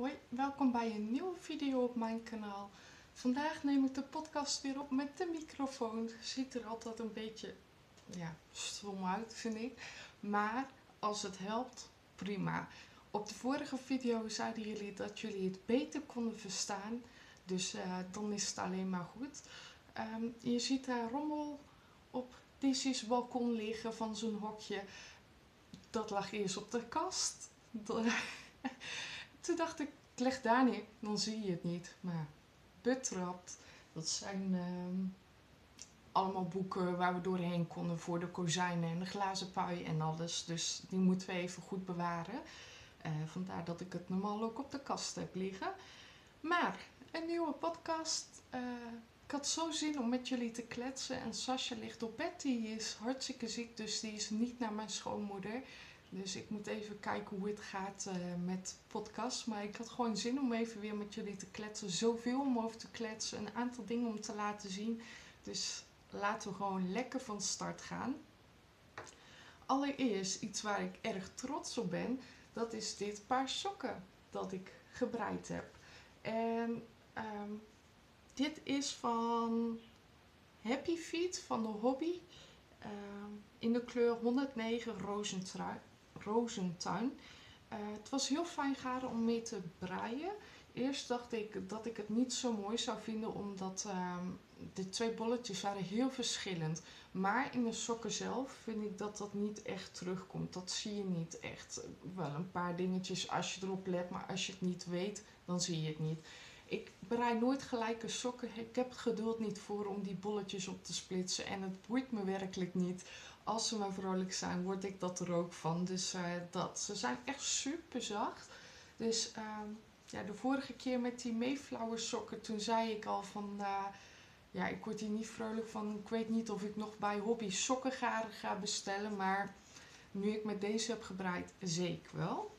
Hoi, welkom bij een nieuwe video op mijn kanaal. Vandaag neem ik de podcast weer op met de microfoon. Ziet er altijd een beetje ja, stom uit, vind ik. Maar als het helpt, prima. Op de vorige video zeiden jullie dat jullie het beter konden verstaan. Dus uh, dan is het alleen maar goed. Um, je ziet daar rommel op Dizzy's balkon liggen van zo'n hokje. Dat lag eerst op de kast. Toen dacht ik, ik leg daar neer, dan zie je het niet. Maar betrapt, dat zijn uh, allemaal boeken waar we doorheen konden voor de kozijnen en de glazen pui en alles. Dus die moeten we even goed bewaren. Uh, vandaar dat ik het normaal ook op de kast heb liggen. Maar een nieuwe podcast. Uh, ik had zo zin om met jullie te kletsen. En Sascha ligt op bed. Die is hartstikke ziek, dus die is niet naar mijn schoonmoeder. Dus ik moet even kijken hoe het gaat uh, met podcast. Maar ik had gewoon zin om even weer met jullie te kletsen. Zoveel om over te kletsen. Een aantal dingen om te laten zien. Dus laten we gewoon lekker van start gaan. Allereerst iets waar ik erg trots op ben. Dat is dit paar sokken dat ik gebreid heb. En um, dit is van Happy Feet van de Hobby. Um, in de kleur 109 rozentrui rozentuin. Uh, het was heel fijn garen om mee te breien. Eerst dacht ik dat ik het niet zo mooi zou vinden, omdat uh, de twee bolletjes waren heel verschillend. Maar in de sokken zelf vind ik dat dat niet echt terugkomt. Dat zie je niet echt. Wel een paar dingetjes als je erop let, maar als je het niet weet, dan zie je het niet. Ik brei nooit gelijke sokken. Ik heb geduld niet voor om die bolletjes op te splitsen. En het boeit me werkelijk niet als ze maar vrolijk zijn, word ik dat er ook van. Dus uh, dat. Ze zijn echt super zacht. Dus uh, ja, de vorige keer met die Mayflower sokken, toen zei ik al van... Uh, ja, ik word hier niet vrolijk van. Ik weet niet of ik nog bij Hobby sokkengaren ga bestellen. Maar nu ik met deze heb gebreid, zeker wel.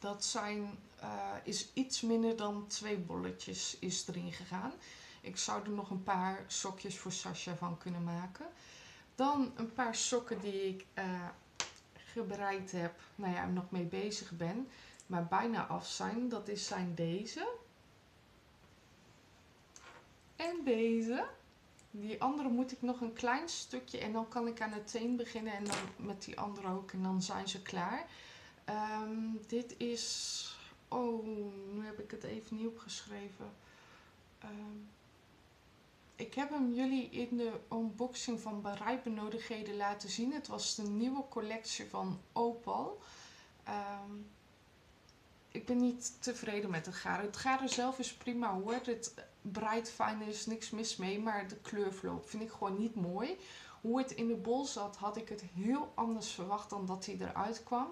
Dat zijn, uh, is iets minder dan twee bolletjes is erin gegaan. Ik zou er nog een paar sokjes voor Sasha van kunnen maken. Dan een paar sokken die ik uh, gebreid heb, nou ja, nog mee bezig ben, maar bijna af zijn. Dat is, zijn deze. En deze. Die andere moet ik nog een klein stukje en dan kan ik aan het teen beginnen en dan met die andere ook en dan zijn ze klaar. Um, dit is, oh, nu heb ik het even niet opgeschreven. Um, ik heb hem jullie in de unboxing van bereidbenodigheden laten zien. Het was de nieuwe collectie van Opal. Um, ik ben niet tevreden met het garen. Het garen zelf is prima hoor. Het breidt fijn, er is niks mis mee. Maar de kleurverloop vind ik gewoon niet mooi. Hoe het in de bol zat, had ik het heel anders verwacht dan dat hij eruit kwam.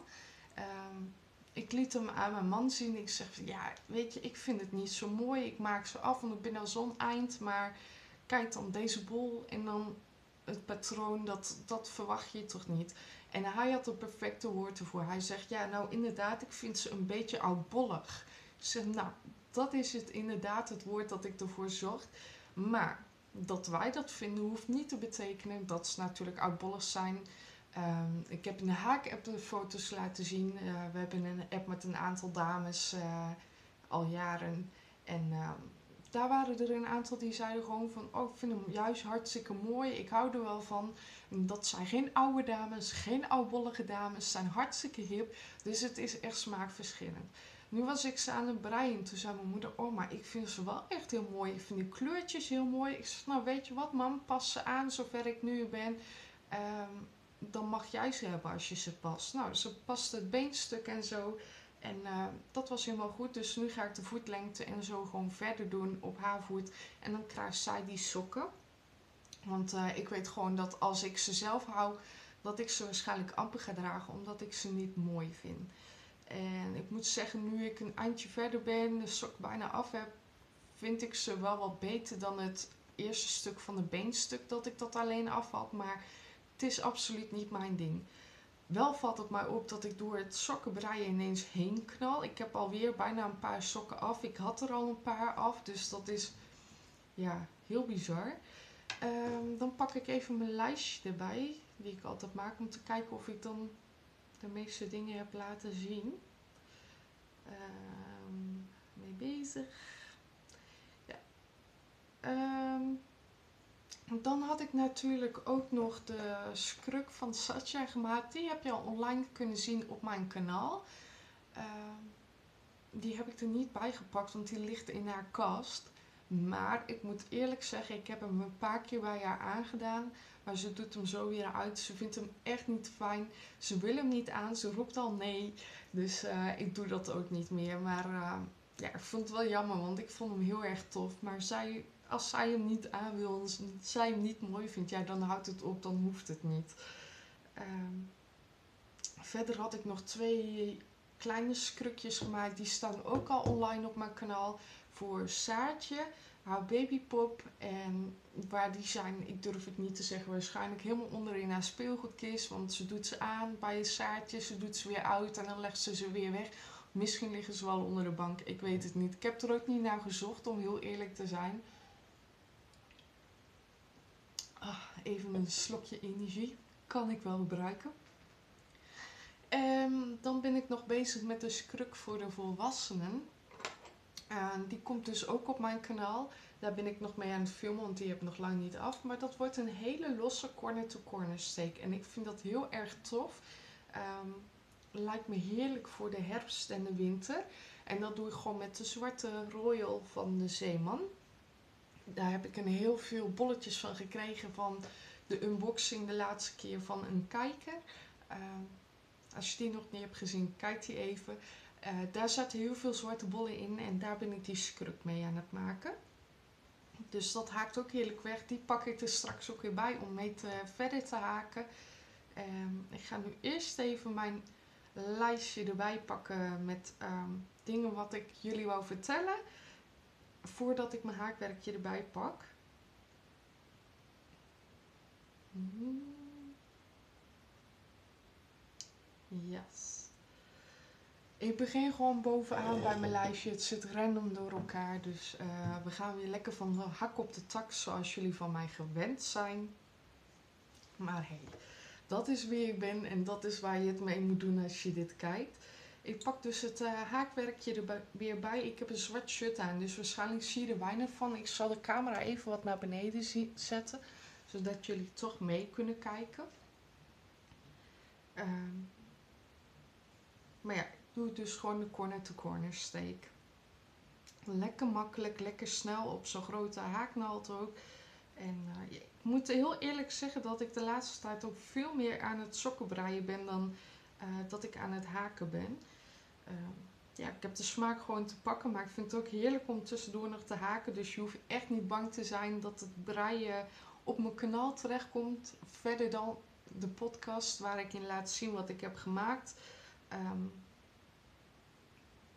Um, ik liet hem aan mijn man zien. Ik zeg, ja, weet je, ik vind het niet zo mooi. Ik maak ze af, want ik ben al zo'n eind. Maar kijk dan deze bol en dan het patroon, dat, dat verwacht je toch niet. En hij had het perfecte woord ervoor. Hij zegt, ja nou inderdaad, ik vind ze een beetje oudbollig. Ik nou, dat is het inderdaad het woord dat ik ervoor zocht. Maar dat wij dat vinden hoeft niet te betekenen dat ze natuurlijk oudbollig zijn. Um, ik heb in de Haak-app de foto's laten zien. Uh, we hebben een app met een aantal dames uh, al jaren. En uh, daar waren er een aantal die zeiden gewoon van, oh ik vind hem juist hartstikke mooi, ik hou er wel van. Dat zijn geen oude dames, geen oudbollige dames, zijn hartstikke hip, dus het is echt smaakverschillend. Nu was ik ze aan het breien, toen zei mijn moeder, oh maar ik vind ze wel echt heel mooi, ik vind die kleurtjes heel mooi. Ik zei, nou weet je wat mam, pas ze aan zover ik nu ben. Um, dan mag jij ze hebben als je ze past. Nou, ze paste het beenstuk en zo. En uh, dat was helemaal goed. Dus nu ga ik de voetlengte en zo gewoon verder doen op haar voet. En dan krijgt zij die sokken. Want uh, ik weet gewoon dat als ik ze zelf hou, dat ik ze waarschijnlijk amper ga dragen. Omdat ik ze niet mooi vind. En ik moet zeggen, nu ik een eindje verder ben, de sok bijna af heb, vind ik ze wel wat beter dan het eerste stuk van de beenstuk dat ik dat alleen af had. Maar het is absoluut niet mijn ding. Wel valt het mij op dat ik door het sokkenbreien ineens heen knal. Ik heb alweer bijna een paar sokken af. Ik had er al een paar af, dus dat is ja, heel bizar. Um, dan pak ik even mijn lijstje erbij, die ik altijd maak, om te kijken of ik dan de meeste dingen heb laten zien. Uh, bezig. Ja. Ehm, dan had ik natuurlijk ook nog de scrub van Satya gemaakt. Die heb je al online kunnen zien op mijn kanaal. Ehm, die heb ik er niet bij gepakt, want die ligt in haar kast. Maar ik moet eerlijk zeggen, ik heb hem een paar keer bij haar aangedaan. Maar ze doet hem zo weer uit. Ze vindt hem echt niet fijn. Ze wil hem niet aan. Ze roept al nee. Dus uh, ik doe dat ook niet meer. Maar uh, ja, ik vond het wel jammer, want ik vond hem heel erg tof. Maar zij, als zij hem niet aan wil, als zij hem niet mooi vindt, ja, dan houdt het op. Dan hoeft het niet. Uh, verder had ik nog twee kleine skrukjes gemaakt. Die staan ook al online op mijn kanaal. Voor Saartje, haar babypop. En waar die zijn, ik durf het niet te zeggen, waarschijnlijk helemaal onderin haar speelgoedkist. Want ze doet ze aan bij Saartje, ze doet ze weer uit en dan legt ze ze weer weg. Misschien liggen ze wel onder de bank, ik weet het niet. Ik heb er ook niet naar gezocht, om heel eerlijk te zijn. Ah, even een slokje energie. Kan ik wel gebruiken. En dan ben ik nog bezig met de scruk voor de volwassenen. En die komt dus ook op mijn kanaal. Daar ben ik nog mee aan het filmen, want die heb ik nog lang niet af. Maar dat wordt een hele losse corner-to-corner steek. En ik vind dat heel erg tof. Um, lijkt me heerlijk voor de herfst en de winter. En dat doe ik gewoon met de zwarte Royal van de Zeeman. Daar heb ik een heel veel bolletjes van gekregen van de unboxing de laatste keer van een kijker. Um, als je die nog niet hebt gezien, kijk die even. Uh, daar zaten heel veel zwarte bollen in en daar ben ik die scrub mee aan het maken. Dus dat haakt ook heerlijk weg. Die pak ik er straks ook weer bij om mee te, verder te haken. Um, ik ga nu eerst even mijn lijstje erbij pakken met um, dingen wat ik jullie wou vertellen. Voordat ik mijn haakwerkje erbij pak. Hmm. Yes. Ik begin gewoon bovenaan bij mijn lijstje. Het zit random door elkaar. Dus uh, we gaan weer lekker van de hak op de tak zoals jullie van mij gewend zijn. Maar hey, dat is wie ik ben en dat is waar je het mee moet doen als je dit kijkt. Ik pak dus het uh, haakwerkje er weer bij. Ik heb een zwart shirt aan, dus waarschijnlijk zie je er weinig van. Ik zal de camera even wat naar beneden zetten, zodat jullie toch mee kunnen kijken. Uh, maar ja, ik doe dus gewoon de corner-to-corner steek. Lekker makkelijk, lekker snel op zo'n grote haaknaald ook. En uh, ik moet heel eerlijk zeggen dat ik de laatste tijd ook veel meer aan het sokkenbreien ben dan uh, dat ik aan het haken ben. Uh, ja, ik heb de smaak gewoon te pakken, maar ik vind het ook heerlijk om tussendoor nog te haken. Dus je hoeft echt niet bang te zijn dat het breien op mijn kanaal terechtkomt. Verder dan de podcast waar ik in laat zien wat ik heb gemaakt. Um,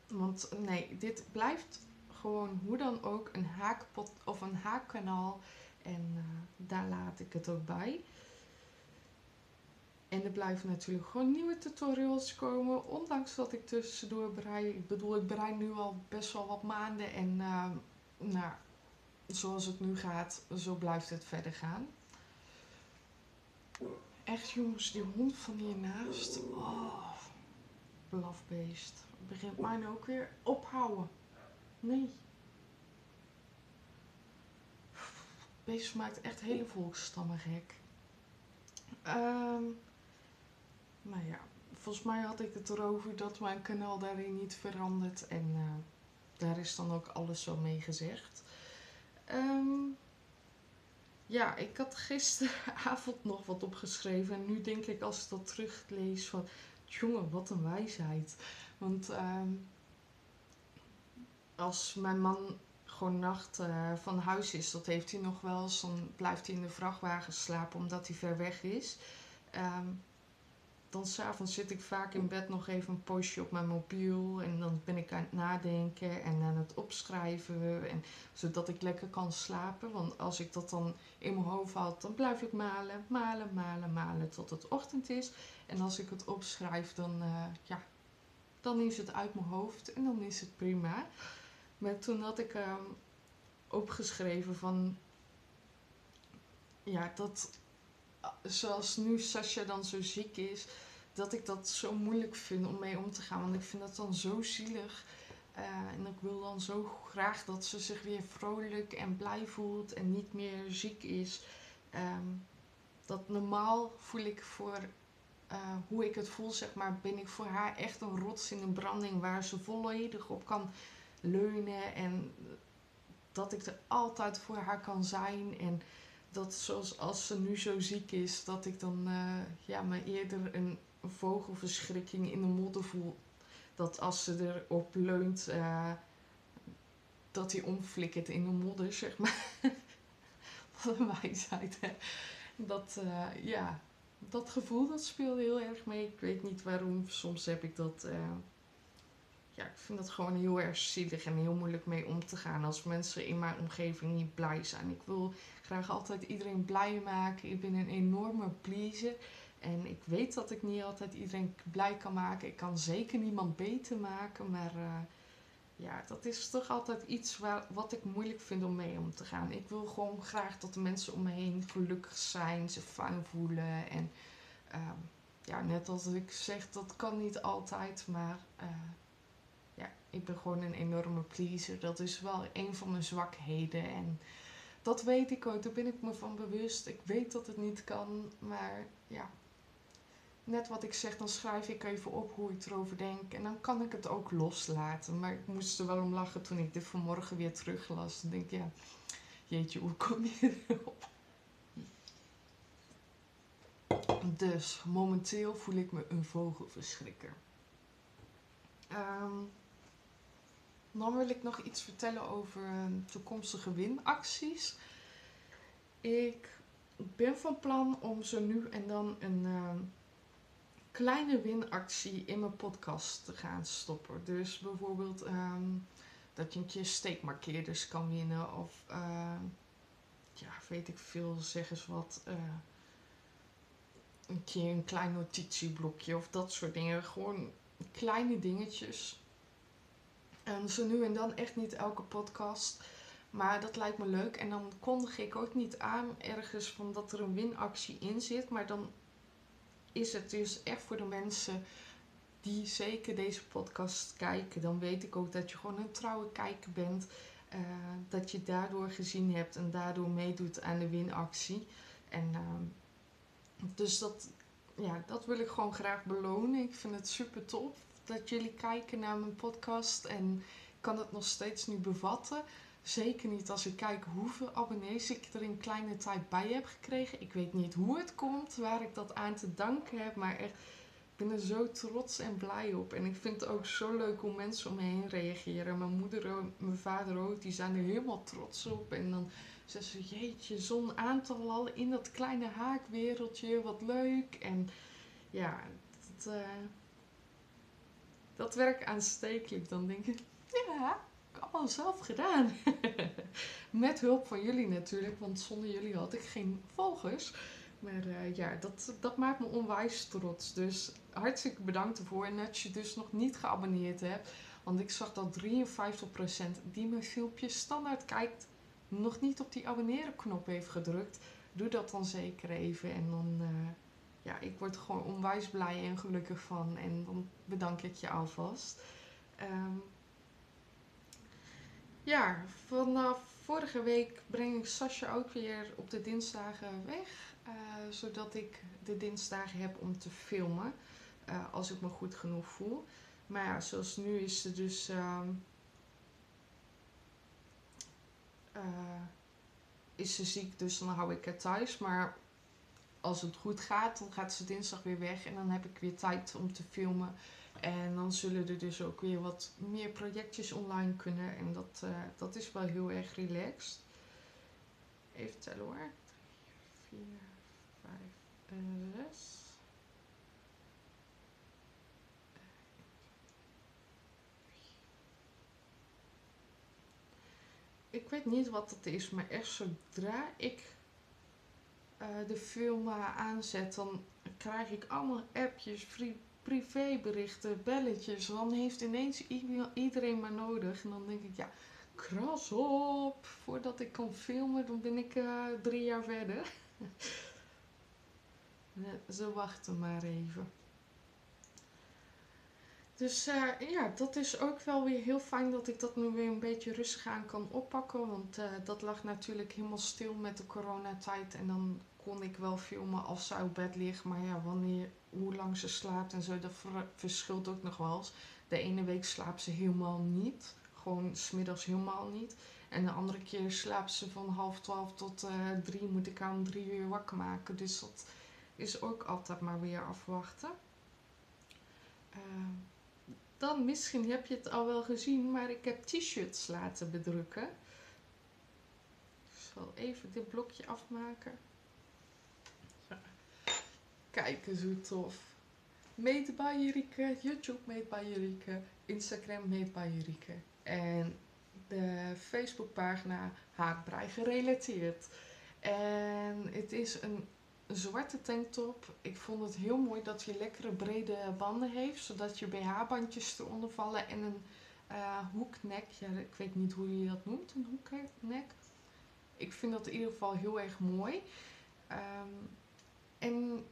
want nee, dit blijft gewoon hoe dan ook een haakpot of een haakkanaal. En uh, daar laat ik het ook bij. En er blijven natuurlijk gewoon nieuwe tutorials komen. Ondanks dat ik tussendoor brei. Ik bedoel, ik brei nu al best wel wat maanden. En uh, nou, zoals het nu gaat, zo blijft het verder gaan. Echt jongens, die hond van hiernaast. Oh blafbeest. Begint mij ook weer ophouden. Nee. Beest maakt echt hele volksstammen gek. Um, nou ja, volgens mij had ik het erover dat mijn kanaal daarin niet verandert. En uh, daar is dan ook alles zo mee gezegd. Um, ja, ik had gisteravond nog wat opgeschreven. En nu denk ik als ik dat teruglees van... Jongen, wat een wijsheid. Want uh, als mijn man gewoon nacht uh, van huis is, dat heeft hij nog wel eens. Dan blijft hij in de vrachtwagen slapen omdat hij ver weg is. Um, dan s'avonds zit ik vaak in bed nog even een poosje op mijn mobiel. En dan ben ik aan het nadenken en aan het opschrijven. En, zodat ik lekker kan slapen. Want als ik dat dan in mijn hoofd had, dan blijf ik malen, malen, malen, malen tot het ochtend is. En als ik het opschrijf, dan, uh, ja, dan is het uit mijn hoofd en dan is het prima. Maar toen had ik uh, opgeschreven van... Ja, dat zoals nu Sasha dan zo ziek is, dat ik dat zo moeilijk vind om mee om te gaan. Want ik vind dat dan zo zielig. Eh, en ik wil dan zo graag dat ze zich weer vrolijk en blij voelt en niet meer ziek is. Ehm, dat normaal voel ik voor eh, hoe ik het voel, zeg maar, ben ik voor haar echt een rots in een branding waar ze volledig op kan leunen. En dat ik er altijd voor haar kan zijn. En dat zoals als ze nu zo ziek is, dat ik dan uh, ja, me eerder een vogelverschrikking in de modder voel. Dat als ze erop leunt, uh, dat hij omflikkert in de modder, zeg maar. Wat een wijsheid, hè. Dat, uh, ja, dat gevoel dat speelt heel erg mee. Ik weet niet waarom. Soms heb ik dat. Ja, ik vind dat gewoon heel erg zielig en heel moeilijk mee om te gaan. Als mensen in mijn omgeving niet blij zijn. Ik wil graag altijd iedereen blij maken. Ik ben een enorme pleaser. En ik weet dat ik niet altijd iedereen blij kan maken. Ik kan zeker niemand beter maken. Maar uh, ja, dat is toch altijd iets waar, wat ik moeilijk vind om mee om te gaan. Ik wil gewoon graag dat de mensen om me heen gelukkig zijn, zich fijn voelen. En uh, ja, net als ik zeg, dat kan niet altijd. Maar ja, ik ben gewoon een enorme pleaser. Dat is wel een van mijn zwakheden. En dat weet ik ook, daar ben ik me van bewust. Ik weet dat het niet kan, maar ja, net wat ik zeg, dan schrijf ik even op hoe ik erover denk. En dan kan ik het ook loslaten. Maar ik moest er wel om lachen toen ik dit vanmorgen weer teruglas. Dan denk ik, ja, jeetje, hoe kom je erop? Dus momenteel voel ik me een vogelverschrikker. Um, dan wil ik nog iets vertellen over toekomstige winacties. Ik ben van plan om zo nu en dan een uh, kleine winactie in mijn podcast te gaan stoppen. Dus bijvoorbeeld um, dat je een keer steekmarkeerders kan winnen. Of ja, weet ik veel, zeg eens wat. Uh, een keer een klein notitieblokje of dat soort dingen. Gewoon kleine dingetjes. En zo nu en dan echt niet elke podcast. Maar dat lijkt me leuk. En dan kondig ik ook niet aan ergens van dat er een winactie in zit. Maar dan is het dus echt voor de mensen die zeker deze podcast kijken. Dan weet ik ook dat je gewoon een trouwe kijker bent. Uh, dat je daardoor gezien hebt en daardoor meedoet aan de winactie. En uh, dus dat, ja, dat wil ik gewoon graag belonen. Ik vind het super tof dat jullie kijken naar mijn podcast. En kan het nog steeds niet bevatten. Zeker niet als ik kijk hoeveel abonnees ik er in kleine tijd bij heb gekregen. Ik weet niet hoe het komt, waar ik dat aan te danken heb. Maar echt, ik ben er zo trots en blij op. En ik vind het ook zo leuk hoe mensen om me heen reageren. Mijn moeder en mijn vader ook, die zijn er helemaal trots op. En dan zeggen ze, jeetje, zo'n aantal al in dat kleine haakwereldje, wat leuk. En ja, dat, uh, dat werkt aanstekelijk. Dan denk ik, ja, allemaal zelf gedaan. Met hulp van jullie natuurlijk, want zonder jullie had ik geen volgers. Maar uh, ja, dat, dat maakt me onwijs trots. Dus hartstikke bedankt ervoor. En dat je dus nog niet geabonneerd hebt. Want ik zag dat 53% die mijn filmpje standaard kijkt, nog niet op die abonneren knop heeft gedrukt. Doe dat dan zeker even. En dan, uh, ja, ik word er gewoon onwijs blij en gelukkig van. En dan bedank ik je alvast. Um, ja, vanaf vorige week breng ik Sascha ook weer op de dinsdagen weg. Uh, zodat ik de dinsdagen heb om te filmen. Uh, als ik me goed genoeg voel. Maar ja, zoals nu is ze dus. Uh, is ze ziek, dus dan hou ik haar thuis. Maar als het goed gaat, dan gaat ze dinsdag weer weg. En dan heb ik weer tijd om te filmen. En dan zullen er dus ook weer wat meer projectjes online kunnen. En dat, uh, dat is wel heel erg relaxed. Even tellen hoor. 3, 4, 5 en 6. Ik weet niet wat het is, maar echt zodra ik uh, de film uh, aanzet, dan krijg ik allemaal appjes, privéberichten, belletjes. Dan heeft ineens iedereen maar nodig. En dan denk ik, ja, kras op. Voordat ik kan filmen, dan ben ik uh, drie jaar verder. Ze wachten maar even. Dus ja, dat is ook wel weer heel fijn dat ik dat nu weer een beetje rustig aan kan oppakken. Want dat lag natuurlijk helemaal stil met de coronatijd. En dan kon ik wel filmen als ze op bed ligt. Maar ja, wanneer, hoe lang ze slaapt en zo, dat verschilt ook nog wel eens. De ene week slaapt ze helemaal niet. Gewoon smiddags helemaal niet. En de andere keer slaapt ze van half twaalf tot uh, drie. Moet ik aan drie uur wakker maken. Dus dat is ook altijd maar weer afwachten. Uh, dan misschien heb je het al wel gezien, maar ik heb t-shirts laten bedrukken. Ik zal even dit blokje afmaken. Kijk eens hoe tof. Made by Jurike, YouTube made by Jurike, Instagram made by Jurike. En de Facebookpagina Haakbrei gerelateerd. En het is een zwarte tanktop. Ik vond het heel mooi dat hij lekkere brede banden heeft, zodat je BH-bandjes eronder vallen en een uh, hoeknek. Ja, ik weet niet hoe je dat noemt, een hoeknek. Ik vind dat in ieder geval heel erg mooi. Um, en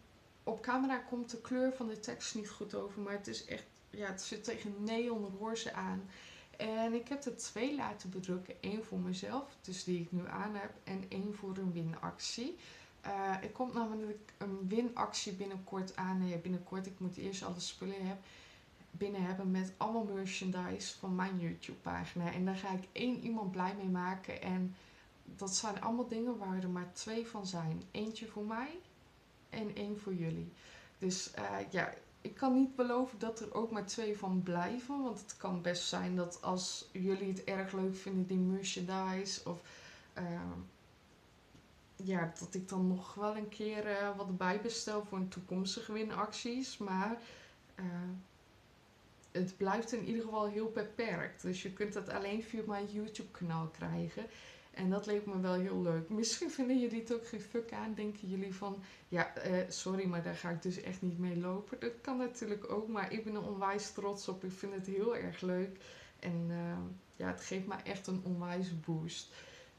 op camera komt de kleur van de tekst niet goed over, maar het is echt, ja, het zit tegen neon roze aan. En ik heb er twee laten bedrukken. één voor mezelf, dus die ik nu aan heb, en één voor een winactie. Uh, er komt namelijk een winactie binnenkort aan. Nee, binnenkort, ik moet eerst alle spullen heb, binnen hebben met allemaal merchandise van mijn YouTube pagina. En daar ga ik één iemand blij mee maken. En dat zijn allemaal dingen waar er maar twee van zijn. Eentje voor mij en één voor jullie. Dus uh, ja, ik kan niet beloven dat er ook maar twee van blijven. Want het kan best zijn dat als jullie het erg leuk vinden, die merchandise of... Uh, ja, dat ik dan nog wel een keer uh, wat erbij bestel voor een toekomstige winacties. Maar uh, het blijft in ieder geval heel beperkt. Dus je kunt het alleen via mijn YouTube kanaal krijgen. En dat leek me wel heel leuk. Misschien vinden jullie het ook geen fuck aan. Denken jullie van, ja, uh, sorry, maar daar ga ik dus echt niet mee lopen. Dat kan natuurlijk ook, maar ik ben er onwijs trots op. Ik vind het heel erg leuk. En ja, het geeft me echt een onwijs boost.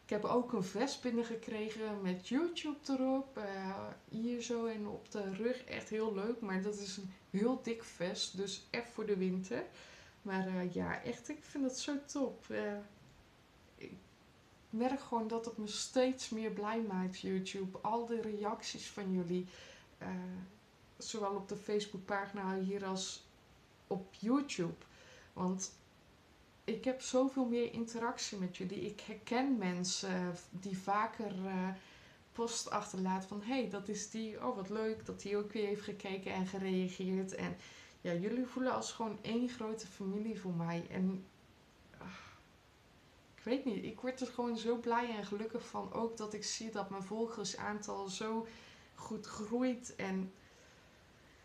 Ik heb ook een vest binnengekregen met YouTube erop. Uh, hier zo en op de rug. Echt heel leuk. Maar dat is een heel dik vest. Dus echt voor de winter. Maar uh, ja, echt, ik vind het zo top. Merk gewoon dat het me steeds meer blij maakt, YouTube. Al de reacties van jullie. zowel op de Facebookpagina hier als op YouTube. Want ik heb zoveel meer interactie met jullie. Ik herken mensen die vaker uh, post achterlaten van hé, hey, dat is die. Oh, wat leuk dat die ook weer heeft gekeken en gereageerd. En ja, jullie voelen als gewoon één grote familie voor mij. En ik weet niet, ik word er gewoon zo blij en gelukkig van. Ook dat ik zie dat mijn volgersaantal zo goed groeit. En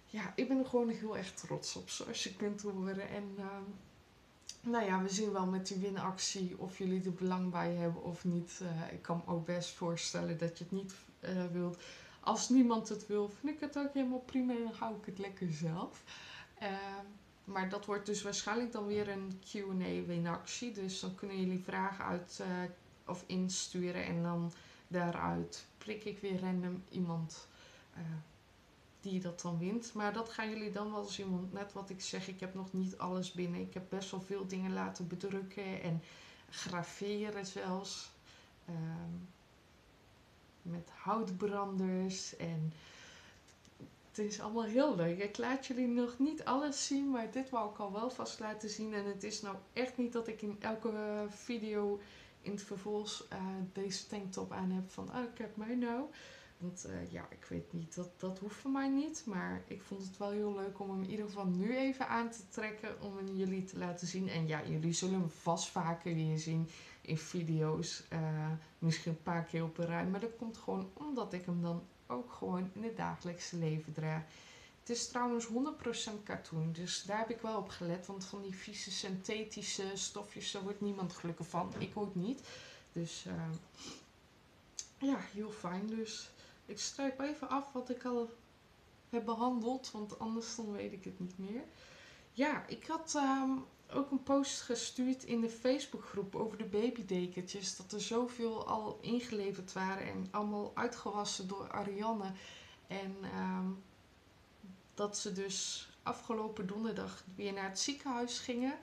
ja, ik ben er gewoon heel erg trots op, zoals je kunt horen. En uh, nou ja, we zien wel met die winactie of jullie er belang bij hebben of niet. Uh, ik kan me ook best voorstellen dat je het niet uh, wilt. Als niemand het wil, vind ik het ook helemaal prima en dan hou ik het lekker zelf. Maar dat wordt dus waarschijnlijk dan weer een Q&A winactie. Dus dan kunnen jullie vragen uit of insturen en dan daaruit prik ik weer random iemand die dat dan wint. Maar dat gaan jullie dan wel zien. Want net wat ik zeg, ik heb nog niet alles binnen. Ik heb best wel veel dingen laten bedrukken en graveren zelfs. Um, met houtbranders en het is allemaal heel leuk. Ik laat jullie nog niet alles zien, maar dit wou ik al wel vast laten zien. En het is nou echt niet dat ik in elke video in het vervolg uh, deze tanktop aan heb van, oh ik heb mij nou. Want uh, ja, ik weet niet, dat, dat hoeft voor mij niet. Maar ik vond het wel heel leuk om hem in ieder geval nu even aan te trekken. Om hem jullie te laten zien. En ja, jullie zullen hem vast vaker weer zien in video's. Uh, misschien een paar keer op een rij. Maar dat komt gewoon omdat ik hem dan ook gewoon in het dagelijkse leven draag. Het is trouwens 100% katoen, dus daar heb ik wel op gelet. Want van die vieze synthetische stofjes, daar wordt niemand gelukkig van. Ik ook niet. Dus uh, ja, heel fijn dus. Ik strijp even af wat ik al heb behandeld, want anders dan weet ik het niet meer. Ja, ik had um, ook een post gestuurd in de Facebookgroep over de babydekentjes. Dat er zoveel al ingeleverd waren en allemaal uitgewassen door Ariane. En um, dat ze dus afgelopen donderdag weer naar het ziekenhuis gingen.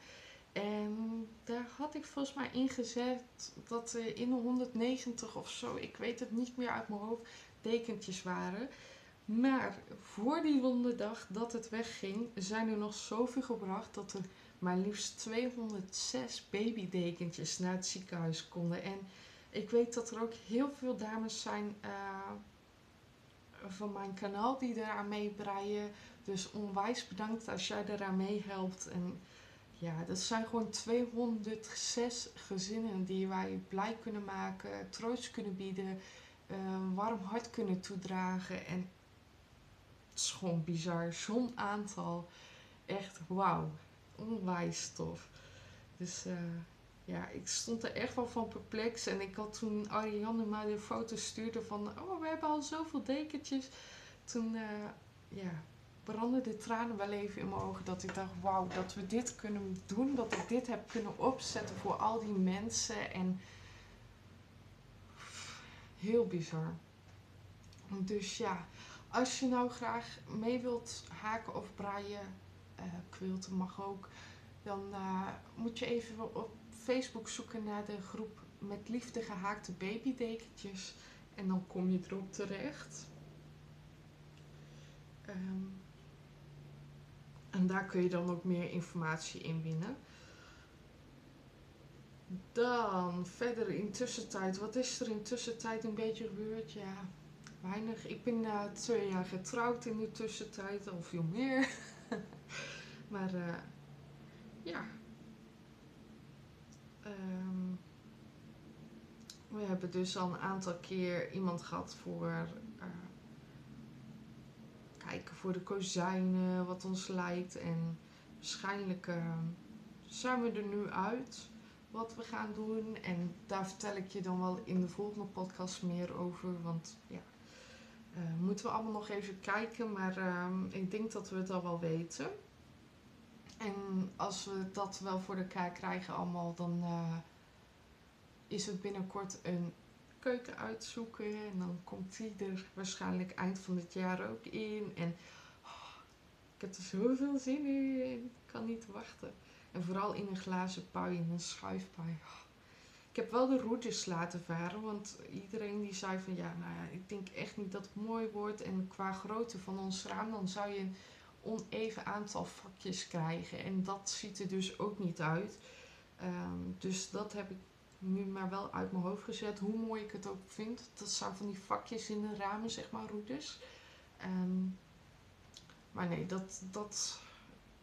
En daar had ik volgens mij ingezet dat er in de 190 of zo, ik weet het niet meer uit mijn hoofd, dekentjes waren. Maar voor die donderdag dat het wegging, zijn er nog zoveel gebracht dat er maar liefst 206 babydekentjes naar het ziekenhuis konden. En ik weet dat er ook heel veel dames zijn uh, van mijn kanaal die eraan meebreien. Dus onwijs bedankt als jij eraan meehelpt. En ja, dat zijn gewoon 206 gezinnen die wij blij kunnen maken, troost kunnen bieden, een warm hart kunnen toedragen. En het is gewoon bizar. Zo'n aantal. Echt wauw. Onwijs tof. Dus uh, ja, ik stond er echt wel van perplex. En ik had toen Ariane mij de foto stuurde van... Oh, we hebben al zoveel dekentjes. Toen, uh, ja, brandden de tranen wel even in mijn ogen. Dat ik dacht, wauw, dat we dit kunnen doen. Dat ik dit heb kunnen opzetten voor al die mensen. En heel bizar. Dus ja, als je nou graag mee wilt haken of braaien, quilten mag ook. Dan uh, moet je even op Facebook zoeken naar de groep met liefde gehaakte babydekentjes. En dan kom je erop terecht. Um, en daar kun je dan ook meer informatie in winnen. Dan verder in tussentijd. Wat is er in tussentijd een beetje gebeurd? Ja, weinig. Ik ben uh, twee jaar getrouwd in de tussentijd, of veel meer. maar uh, ja. Um, we hebben dus al een aantal keer iemand gehad voor uh, kijken voor de kozijnen, wat ons lijkt. En waarschijnlijk zijn we er nu uit wat we gaan doen. En daar vertel ik je dan wel in de volgende podcast meer over. Want ja, uh, moeten we allemaal nog even kijken. Maar uh, ik denk dat we het al wel weten. En als we dat wel voor elkaar krijgen allemaal, dan uh, is het binnenkort een keuken uitzoeken. En dan komt die er waarschijnlijk eind van het jaar ook in. En oh, ik heb er zoveel zin in. Ik kan niet wachten. En vooral in een glazen pui, in een schuifpui. Ik heb wel de routes laten varen, want iedereen die zei van ja, nou ja, ik denk echt niet dat het mooi wordt. En qua grootte van ons raam, dan zou je een oneven aantal vakjes krijgen. En dat ziet er dus ook niet uit. Um, dus dat heb ik nu maar wel uit mijn hoofd gezet. Hoe mooi ik het ook vind. Dat zijn van die vakjes in de ramen, zeg maar, routes. Um, maar nee, dat, dat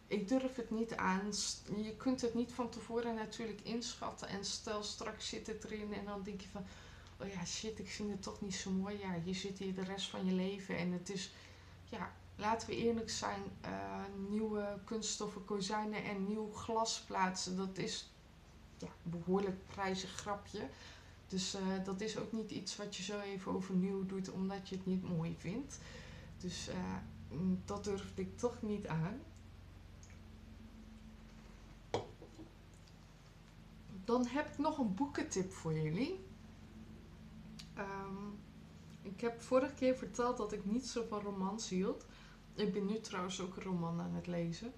ik durf het niet aan. Je kunt het niet van tevoren natuurlijk inschatten. En stel straks zit het erin en dan denk je van... Oh ja, shit, ik vind het toch niet zo mooi. Ja, je zit hier de rest van je leven. En het is... Ja, laten we eerlijk zijn. Uh, nieuwe kunststoffen kozijnen en nieuw glas plaatsen. Dat is ja, behoorlijk prijzig grapje. Dus uh, dat is ook niet iets wat je zo even overnieuw doet omdat je het niet mooi vindt. Dus uh, dat durfde ik toch niet aan. Dan heb ik nog een boekentip voor jullie. Um, ik heb vorige keer verteld dat ik niet zo van romans hield. Ik ben nu trouwens ook een roman aan het lezen.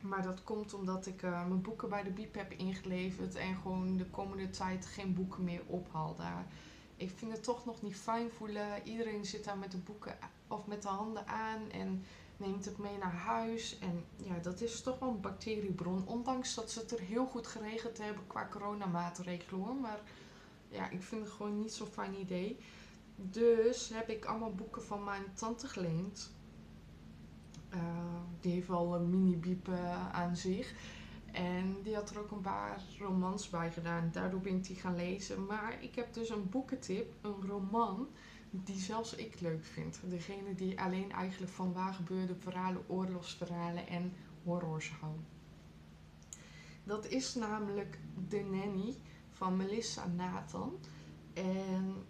Maar dat komt omdat ik uh, mijn boeken bij de Biep heb ingeleverd en gewoon de komende tijd geen boeken meer ophaal daar. Ik vind het toch nog niet fijn voelen. Iedereen zit daar met de boeken of met de handen aan en neemt het mee naar huis. En ja, dat is toch wel een bacteriebron. Ondanks dat ze het er heel goed geregeld hebben qua coronamaatregelen hoor. Maar ja, ik vind het gewoon niet zo'n fijn idee. Dus heb ik allemaal boeken van mijn tante geleend. Uh, die heeft wel een mini-biep aan zich. En die had er ook een paar romans bij gedaan. Daardoor ben ik die gaan lezen. Maar ik heb dus een boekentip, een roman die zelfs ik leuk vind. Degene die alleen eigenlijk van waar gebeurde verhalen, oorlogsverhalen en horrors houden. Dat is namelijk The Nanny van Melissa Nathan. En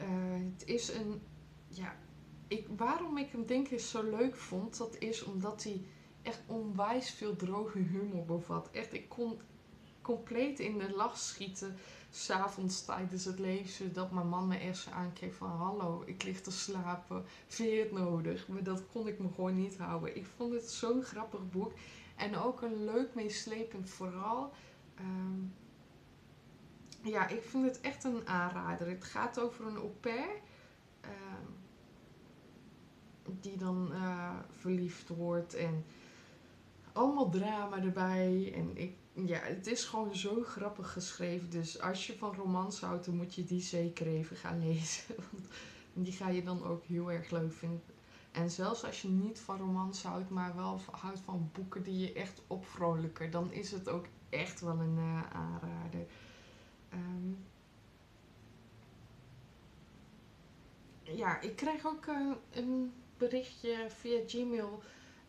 uh, het is een, ja, ik, waarom ik hem denk ik zo leuk vond, dat is omdat hij echt onwijs veel droge humor bevat. Echt, ik kon compleet in de lach schieten. S'avonds tijdens het lezen dat mijn man me eerst aankeek van hallo, ik lig te slapen, vind je het nodig? Maar dat kon ik me gewoon niet houden. Ik vond het zo'n grappig boek en ook een leuk meeslepend verhaal. Ehm, ja, ik vind het echt een aanrader. Het gaat over een au pair. Ehm, die dan eh, verliefd wordt en allemaal drama erbij. En ik, ja, het is gewoon zo grappig geschreven. Dus als je van romans houdt, dan moet je die zeker even gaan lezen. Want die ga je dan ook heel erg leuk vinden. En zelfs als je niet van romans houdt, maar wel houdt van boeken die je echt opvrolijken, dan is het ook echt wel een uh, aanrader. Ehm, ja, ik krijg ook uh, een berichtje via Gmail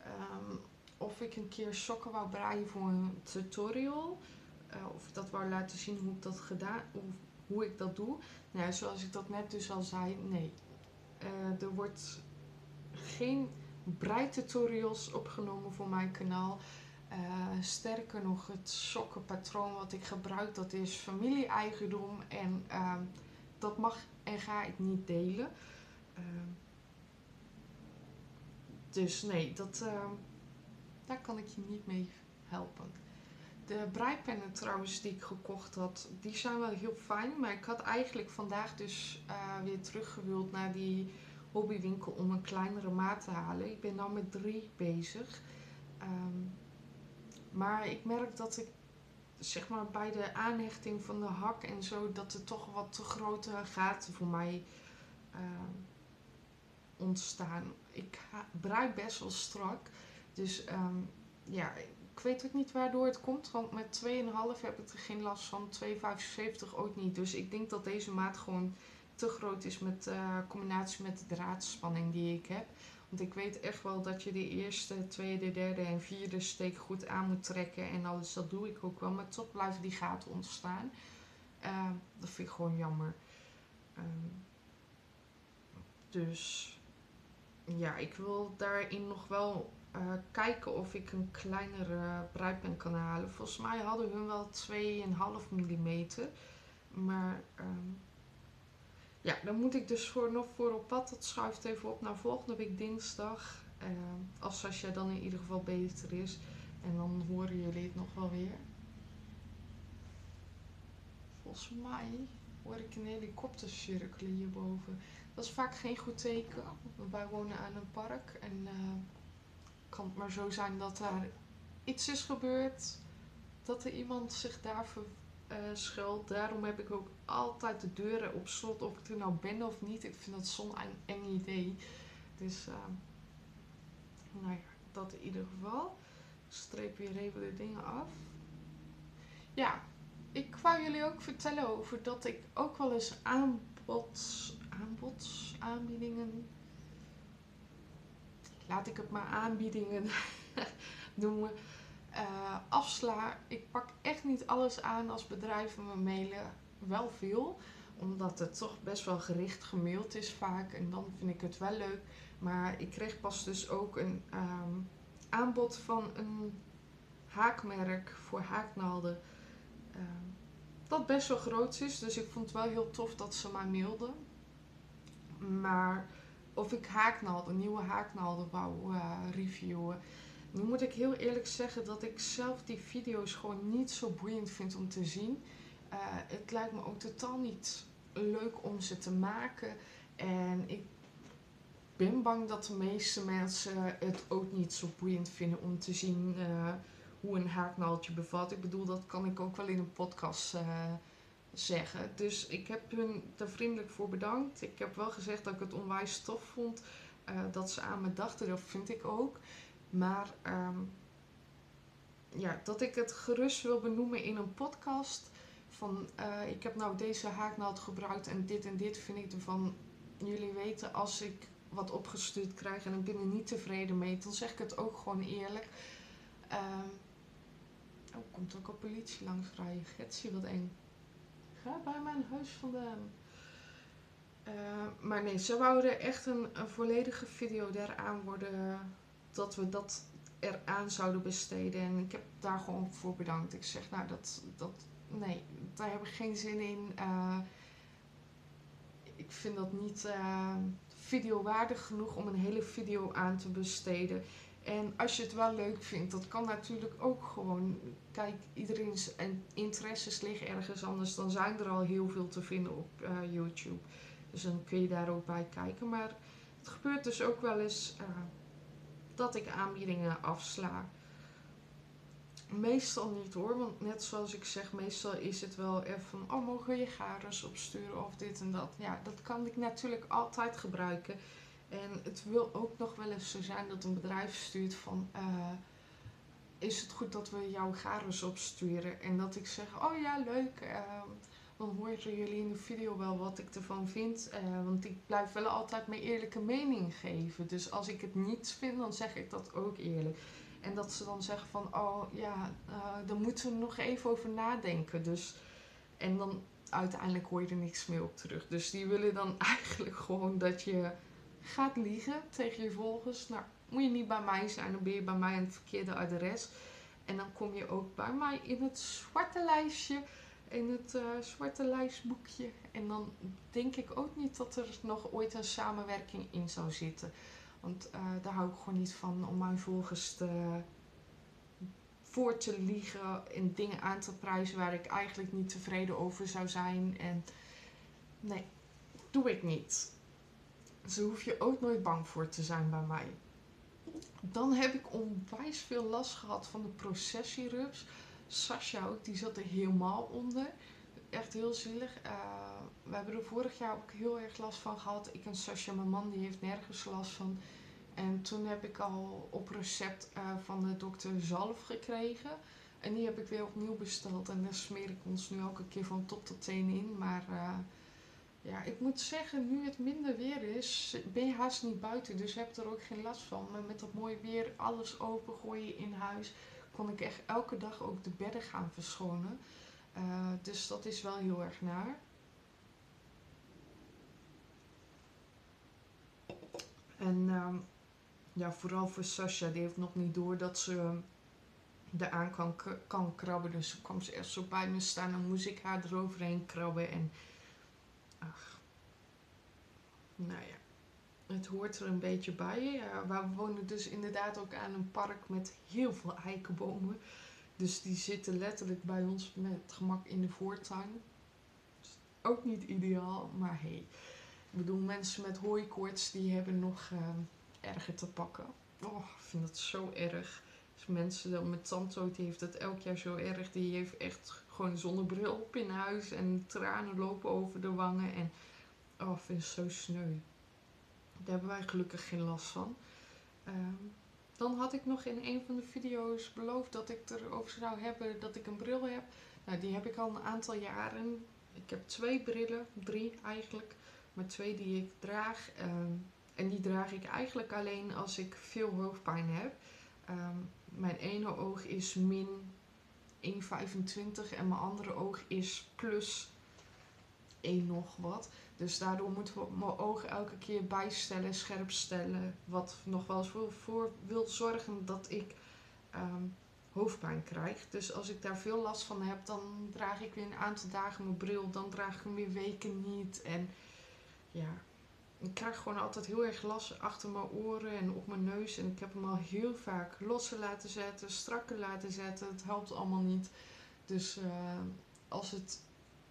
um, of ik een keer sokken wou breien voor een tutorial. Uh, of dat wou laten zien hoe ik dat gedaan, of hoe ik dat doe. Nou, zoals ik dat net dus al zei, nee. Uh, er wordt geen breitutorials opgenomen voor mijn kanaal. Uh, sterker nog, het sokkenpatroon wat ik gebruik, dat is familie-eigendom en uh, dat mag en ga ik niet delen. Uh, dus nee, dat, ehm, daar kan ik je niet mee helpen. De breipennen trouwens die ik gekocht had, die zijn wel heel fijn. Maar ik had eigenlijk vandaag dus uh, weer teruggewild naar die hobbywinkel om een kleinere maat te halen. Ik ben nu met drie bezig. Um, maar ik merk dat ik zeg maar bij de aanhechting van de hak en zo, dat er toch wat te grote gaten voor mij uh, ontstaan. Ik brei best wel strak. Dus um, ja, ik weet ook niet waardoor het komt. Want met 2,5 heb ik er geen last van. 2,75 ook niet. Dus ik denk dat deze maat gewoon te groot is met uh, combinatie met de draadspanning die ik heb. Want ik weet echt wel dat je de eerste, tweede, derde en vierde steek goed aan moet trekken. En alles, dat doe ik ook wel. Maar toch blijven die gaten ontstaan. Uh, dat vind ik gewoon jammer. Um, dus ja, ik wil daarin nog wel uh, kijken of ik een kleinere bruidpen kan halen. Volgens mij hadden hun wel 2,5 mm. Maar um, ja, dan moet ik dus voor, nog voor op pad. Dat schuift even op naar volgende week dinsdag. Uh, als Sascha dan in ieder geval beter is. En dan horen jullie het nog wel weer. Volgens mij hoor ik een helikopter cirkelen hierboven. Dat is vaak geen goed teken. Wij wonen aan een park en uh, kan het maar zo zijn dat daar iets is gebeurd. Dat er iemand zich daar uh, schuilt. Daarom heb ik ook altijd de deuren op slot. Of ik er nou ben of niet. Ik vind dat zo'n eng idee. Dus uh, nou ja, dat in ieder geval. Streep weer even de dingen af. Ja, ik wou jullie ook vertellen over dat ik ook wel eens aanbod aanbodsaanbiedingen. Laat ik het maar aanbiedingen noemen. Uh, afsla. Ik pak echt niet alles aan als bedrijven me mailen. Wel veel. Omdat het toch best wel gericht gemaild is vaak. En dan vind ik het wel leuk. Maar ik kreeg pas dus ook een um, aanbod van een haakmerk voor haaknaalden. Uh, dat best wel groot is. Dus ik vond het wel heel tof dat ze mij mailden. Maar of ik haaknaalden, nieuwe haaknaalden wou uh, reviewen. Nu moet ik heel eerlijk zeggen dat ik zelf die video's gewoon niet zo boeiend vind om te zien. Uh, het lijkt me ook totaal niet leuk om ze te maken. En ik ben bang dat de meeste mensen het ook niet zo boeiend vinden om te zien uh, hoe een haaknaaldje bevat. Ik bedoel, dat kan ik ook wel in een podcast zeggen. Dus ik heb hun er vriendelijk voor bedankt. Ik heb wel gezegd dat ik het onwijs tof vond uh, dat ze aan me dachten. Dat vind ik ook. Maar um, ja, dat ik het gerust wil benoemen in een podcast. Van uh, ik heb nou deze haaknaald gebruikt en dit en dit vind ik ervan. Jullie weten als ik wat opgestuurd krijg en ik ben er niet tevreden mee, dan zeg ik het ook gewoon eerlijk. Uh, oh, komt ook al politie langs rijden. Getsje, wat eng bij mijn huis vandaan. Uh, maar nee, ze wouden echt een, volledige video daaraan worden. Dat we dat eraan zouden besteden. En ik heb daar gewoon voor bedankt. Ik zeg, nou, dat, dat nee, daar heb ik geen zin in. Uh, ik vind dat niet uh, videowaardig genoeg om een hele video aan te besteden. En als je het wel leuk vindt, dat kan natuurlijk ook gewoon. Kijk, iedereen's interesses liggen ergens anders. Dan zijn er al heel veel te vinden op uh, YouTube. Dus dan kun je daar ook bij kijken. Maar het gebeurt dus ook wel eens uh, dat ik aanbiedingen afsla. Meestal niet hoor, want net zoals ik zeg, meestal is het wel even van, oh mogen je garens opsturen of dit en dat. Ja, dat kan ik natuurlijk altijd gebruiken. En het wil ook nog wel eens zo zijn dat een bedrijf stuurt van, uh, is het goed dat we jouw garens opsturen? En dat ik zeg, oh ja, leuk, uh, dan horen jullie in de video wel wat ik ervan vind. Uh, want ik blijf wel altijd mijn eerlijke mening geven. Dus als ik het niet vind, dan zeg ik dat ook eerlijk. En dat ze dan zeggen van, oh ja, uh, daar moeten we nog even over nadenken. Dus, en dan uiteindelijk hoor je er niks meer op terug. Dus die willen dan eigenlijk gewoon dat je gaat liegen tegen je volgers. Nou, moet je niet bij mij zijn, dan ben je bij mij aan het verkeerde adres. En dan kom je ook bij mij in het zwarte lijstje, in het uh, zwarte lijstboekje. En dan denk ik ook niet dat er nog ooit een samenwerking in zou zitten. Want uh, daar hou ik gewoon niet van om mijn volgers voor te liegen en dingen aan te prijzen waar ik eigenlijk niet tevreden over zou zijn. En nee, doe ik niet. Daar hoef je ook nooit bang voor te zijn bij mij. Dan heb ik onwijs veel last gehad van de processierups. Sascha ook, die zat er helemaal onder. Echt heel zielig. Uh, we hebben er vorig jaar ook heel erg last van gehad. Ik en Sascha, mijn man, die heeft nergens last van. En toen heb ik al op recept uh, van de dokter zalf gekregen. En die heb ik weer opnieuw besteld. En daar smeer ik ons nu elke keer van top tot teen in. Maar uh, ja, ik moet zeggen, nu het minder weer is, ben je haast niet buiten. Dus heb er ook geen last van. Maar met dat mooie weer, alles opengooien in huis, kon ik echt elke dag ook de bedden gaan verschonen. Uh, dus dat is wel heel erg naar. En um, ja, vooral voor Sasha, die heeft nog niet door dat ze eraan kan, kan krabben. Dus ze kwam ze echt zo bij me staan en moest ik haar eroverheen krabben. En nou ja, het hoort er een beetje bij. Ja, we wonen dus inderdaad ook aan een park met heel veel eikenbomen. Dus die zitten letterlijk bij ons met gemak in de voortuin. Ook niet ideaal, maar hey. Ik bedoel, mensen met hooikoorts die hebben nog uh, erger te pakken. Oh, ik vind dat zo erg. Dus mensen met tandtoot, die heeft het elk jaar zo erg. Die heeft echt gewoon zonnebril op in huis. En tranen lopen over de wangen. En oh, vind het zo sneu. Daar hebben wij gelukkig geen last van. Um, dan had ik nog in een van de video's beloofd dat ik erover zou hebben dat ik een bril heb. Nou, die heb ik al een aantal jaren. Ik heb twee brillen, drie eigenlijk. Maar twee die ik draag. Um, en die draag ik eigenlijk alleen als ik veel hoofdpijn heb. Um, mijn ene oog is min 1,25 en mijn andere oog is plus 1 nog wat. Dus daardoor moeten we mijn ogen elke keer bijstellen, scherp stellen. Wat nog wel eens voor, wil zorgen dat ik um, hoofdpijn krijg. Dus als ik daar veel last van heb, dan draag ik weer een aantal dagen mijn bril. Dan draag ik hem weer weken niet. En ja, ik krijg gewoon altijd heel erg last achter mijn oren en op mijn neus. En ik heb hem al heel vaak losse laten zetten, strakker laten zetten. Het helpt allemaal niet. Dus uh, als, het,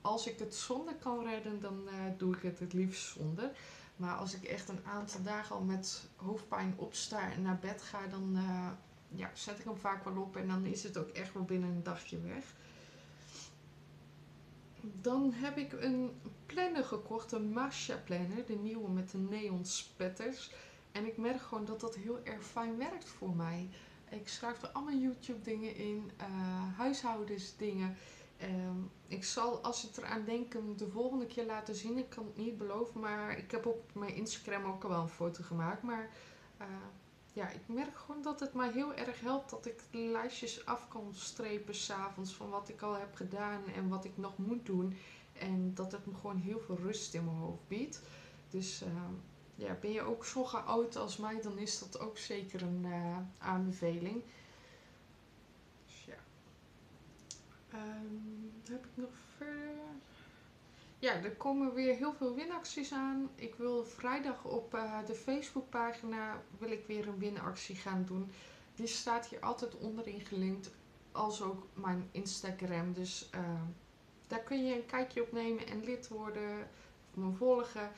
als ik het zonder kan redden, dan uh, doe ik het het liefst zonder. Maar als ik echt een aantal dagen al met hoofdpijn opsta en naar bed ga, dan uh, ja, zet ik hem vaak wel op. En dan is het ook echt wel binnen een dagje weg. Dan heb ik een planner gekocht, een Masha planner, de nieuwe met de neon spetters. En ik merk gewoon dat dat heel erg fijn werkt voor mij. Ik schrijf er allemaal YouTube dingen in, uh, huishoudensdingen. Um, ik zal, als ik eraan denk, hem de volgende keer laten zien. Ik kan het niet beloven, maar ik heb op mijn Instagram ook al wel een foto gemaakt. Maar uh, ja, ik merk gewoon dat het mij heel erg helpt dat ik lijstjes af kan strepen s'avonds van wat ik al heb gedaan en wat ik nog moet doen. En dat het me gewoon heel veel rust in mijn hoofd biedt. Dus uh, ja, ben je ook zo oud als mij, dan is dat ook zeker een uh, aanbeveling. Dus ja. Um, heb ik nog verder? Ja, er komen weer heel veel winacties aan. Ik wil vrijdag op uh, de Facebookpagina wil ik weer een winactie gaan doen. Die staat hier altijd onderin gelinkt, als ook mijn Instagram. Dus uh, daar kun je een kijkje op nemen en lid worden, of me volgen.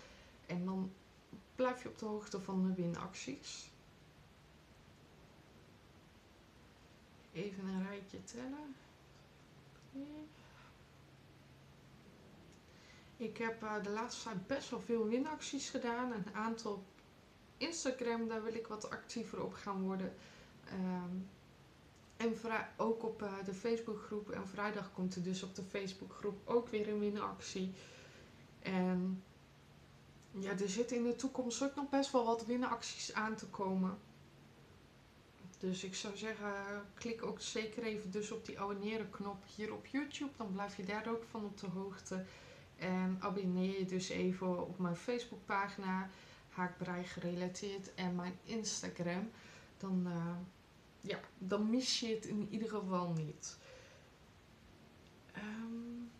En dan blijf je op de hoogte van de winacties. Even een rijtje tellen. Ik heb uh, de laatste tijd best wel veel winacties gedaan. Een aantal Instagram, daar wil ik wat actiever op gaan worden. Um, en ook op uh, de Facebookgroep. En vrijdag komt er dus op de Facebookgroep ook weer een winactie. En ja, er zitten in de toekomst ook nog best wel wat winacties aan te komen. Dus ik zou zeggen, klik ook zeker even dus op die abonneren knop hier op YouTube. Dan blijf je daar ook van op de hoogte. En abonneer je dus even op mijn Facebookpagina, Haakbrei gerelateerd en mijn Instagram. Dan, uh, ja, dan mis je het in ieder geval niet. Um,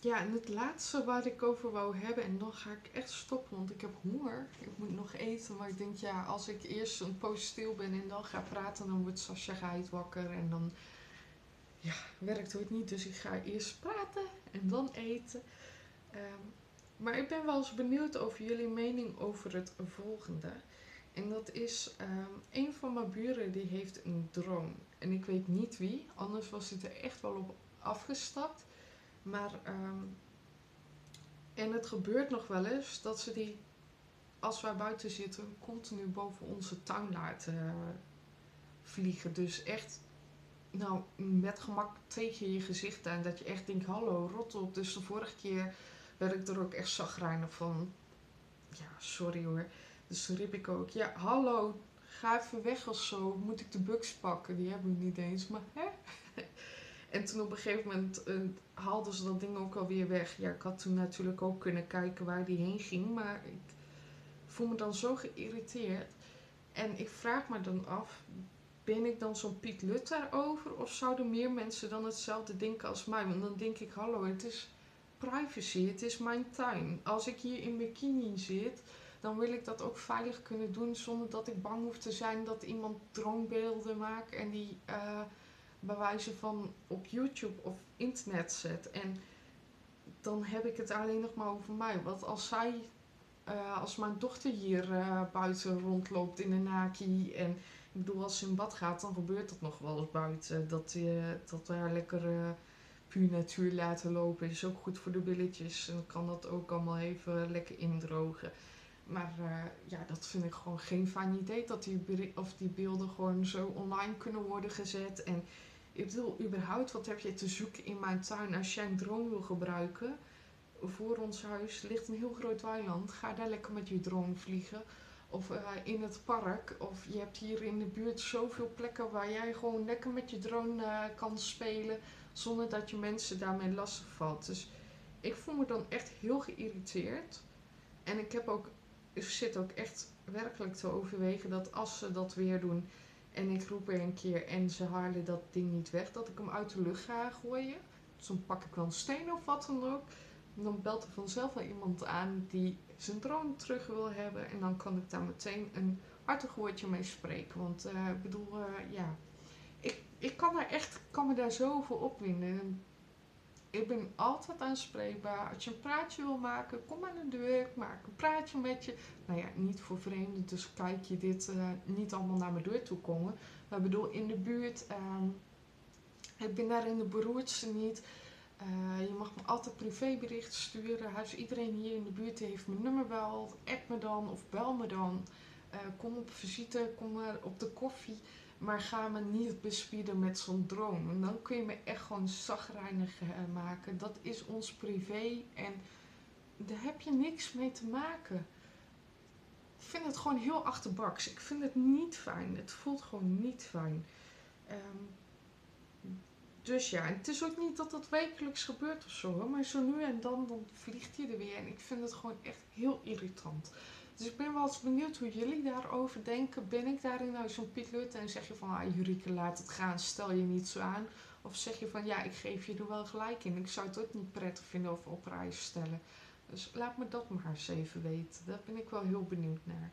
ja, en het laatste waar ik over wou hebben, en dan ga ik echt stoppen, want ik heb honger. Ik moet nog eten, maar ik denk ja, als ik eerst een poos stil ben en dan ga praten, dan wordt Sascha Geit wakker en dan ja, werkt het niet. Dus ik ga eerst praten en dan eten. Um, maar ik ben wel eens benieuwd over jullie mening over het volgende. En dat is, um, een van mijn buren die heeft een drone. En ik weet niet wie, anders was het er echt wel op afgestapt. Maar, um, en het gebeurt nog wel eens dat ze die, als wij buiten zitten, continu boven onze tuin laten uh, vliegen. Dus echt, nou, met gemak tegen je gezicht aan. Dat je echt denkt, hallo, rot op. Dus de vorige keer werd ik er ook echt zagrijnig van. Ja, sorry hoor. Dus toen riep ik ook, ja, hallo, ga even weg of zo. Moet ik de bugs pakken? Die hebben we niet eens, maar hè? En toen op een gegeven moment uh, haalden ze dat ding ook alweer weg. Ja, ik had toen natuurlijk ook kunnen kijken waar die heen ging. Maar ik voel me dan zo geïrriteerd. En ik vraag me dan af, ben ik dan zo'n Piet Lut daarover? Of zouden meer mensen dan hetzelfde denken als mij? Want dan denk ik, hallo, het is privacy, het is mijn tuin. Als ik hier in bikini zit, dan wil ik dat ook veilig kunnen doen zonder dat ik bang hoef te zijn dat iemand droombeelden maakt en die... Uh, bij wijze van op YouTube of internet zet. En dan heb ik het alleen nog maar over mij. Want als zij, uh, als mijn dochter hier uh, buiten rondloopt in een naki en ik bedoel als ze in bad gaat, dan gebeurt dat nog wel eens buiten. Dat, uh, dat we haar lekker puur natuur laten lopen. Is ook goed voor de billetjes en dan kan dat ook allemaal even lekker indrogen. Maar ja, dat vind ik gewoon geen fijn idee dat die, of die beelden gewoon zo online kunnen worden gezet. En ik bedoel, überhaupt, wat heb je te zoeken in mijn tuin? Als jij een drone wil gebruiken, voor ons huis ligt een heel groot weiland. Ga daar lekker met je drone vliegen. Of uh, in het park. Of je hebt hier in de buurt zoveel plekken waar jij gewoon lekker met je drone uh, kan spelen. Zonder dat je mensen daarmee lastig valt. Dus ik voel me dan echt heel geïrriteerd. En ik heb ook, ik zit ook echt werkelijk te overwegen dat als ze dat weer doen en ik roep er een keer en ze halen dat ding niet weg, dat ik hem uit de lucht ga gooien. Dus dan pak ik wel een steen of wat dan ook. Dan belt er vanzelf wel iemand aan die zijn drone terug wil hebben. En dan kan ik daar meteen een hartig woordje mee spreken. Want uh, ik bedoel, uh, ja, ik, ik kan er echt, kan me daar zoveel opwinden ik ben altijd aanspreekbaar. Als je een praatje wil maken, kom aan de deur. Ik maak een praatje met je. Nou ja, niet voor vreemden, dus kijk je dit uh, niet allemaal naar mijn deur toe komen. Maar bedoel, in de buurt, uh, ik ben daar in de beroerdste niet. Uh, je mag me altijd privébericht sturen. Huis, iedereen hier in de buurt heeft mijn nummer wel. App me dan of bel me dan. Uh, kom op visite, kom maar op de koffie. Maar ga me niet bespieden met zo'n drone. En dan kun je me echt gewoon zagrijnig uh, maken. Dat is ons privé en daar heb je niks mee te maken. Ik vind het gewoon heel achterbaks. Ik vind het niet fijn. Het voelt gewoon niet fijn. Um, Dus ja, het is ook niet dat dat wekelijks gebeurt of zo, maar zo nu en dan, dan vliegt hij er weer. En ik vind het gewoon echt heel irritant. Dus ik ben wel eens benieuwd hoe jullie daarover denken. Ben ik daarin nou zo'n Piet en zeg je van, ah Jurike, laat het gaan, stel je niet zo aan. Of zeg je van, ja, ik geef je er wel gelijk in. Ik zou het ook niet prettig vinden of op prijs stellen. Dus laat me dat maar eens even weten. Daar ben ik wel heel benieuwd naar.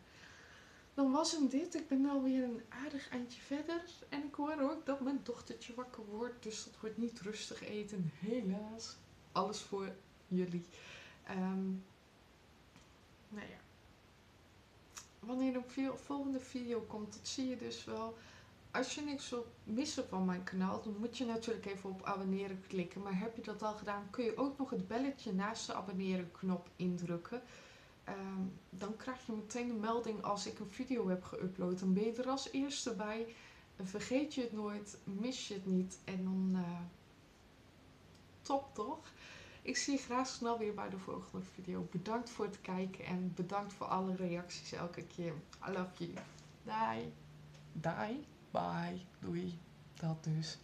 Dan was hem dit. Ik ben alweer een aardig eindje verder. En ik hoor ook dat mijn dochtertje wakker wordt. Dus dat wordt niet rustig eten. Helaas. Alles voor jullie. Um, nou ja. Wanneer een volgende video komt, dat zie je dus wel. Als je niks wil missen van mijn kanaal, dan moet je natuurlijk even op abonneren klikken. Maar heb je dat al gedaan, kun je ook nog het belletje naast de abonneren knop indrukken. Ehm, dan krijg je meteen een melding als ik een video heb geüpload. Dan ben je er als eerste bij. Vergeet je het nooit, mis je het niet. En dan uh, top toch? Ik zie je graag snel weer bij de volgende video. Bedankt voor het kijken en bedankt voor alle reacties elke keer. I love you. Bye. Bye. Bye. Doei. Dat dus.